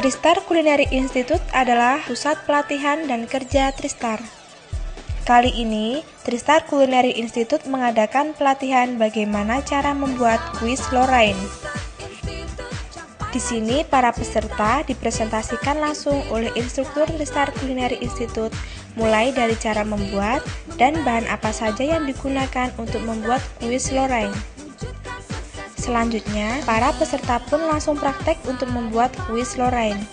Tristar Culinary Institute adalah pusat pelatihan dan kerja Tristar. Kali ini, Tristar Culinary Institute mengadakan pelatihan bagaimana cara membuat kuis Lorraine. Di sini, para peserta dipresentasikan langsung oleh instruktur Tristar Culinary Institute, mulai dari cara membuat dan bahan apa saja yang digunakan untuk membuat kuis Lorraine. Selanjutnya, para peserta pun langsung praktek untuk membuat kuis Lorraine.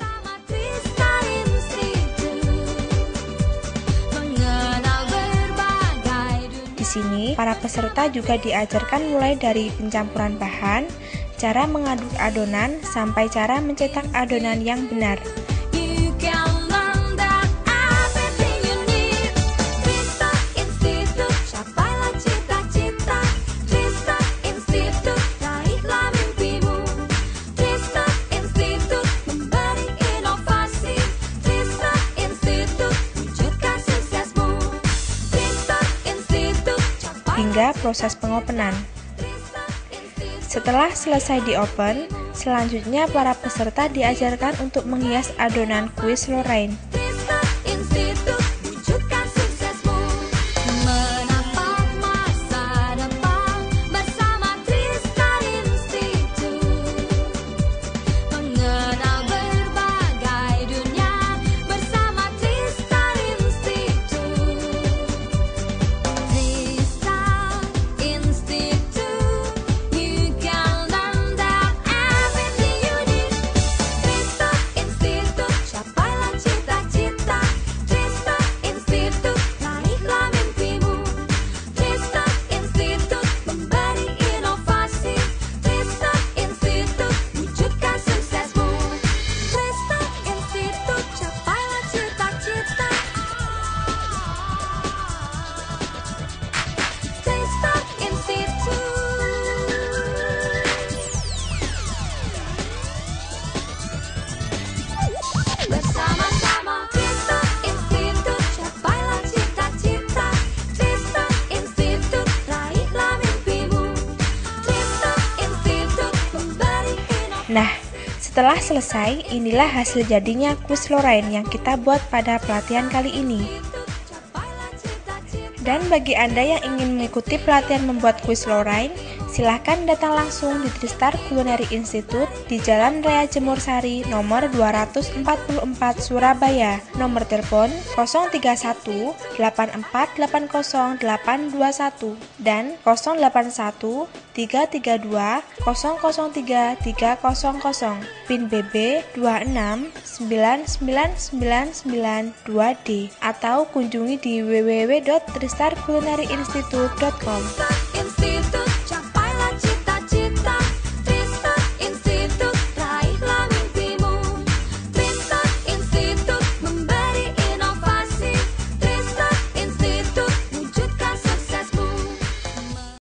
Di sini, para peserta juga diajarkan mulai dari pencampuran bahan, cara mengaduk adonan, sampai cara mencetak adonan yang benar. Hingga proses pengopenan. Setelah selesai di open, selanjutnya para peserta diajarkan untuk menghias adonan kuis Lorraine. Nah, setelah selesai, inilah hasil jadinya kuis Lorraine yang kita buat pada pelatihan kali ini. Dan bagi Anda yang ingin mengikuti pelatihan membuat kuis Lorraine, silahkan datang langsung di Tristar Culinary Institute di Jalan Raya Jemur Sari nomor 244 Surabaya. Nomor telepon 031 8480 821 dan 081 332 003 300 PIN BB 2699992D atau kunjungi di www.tristarculinaryinstitute.com.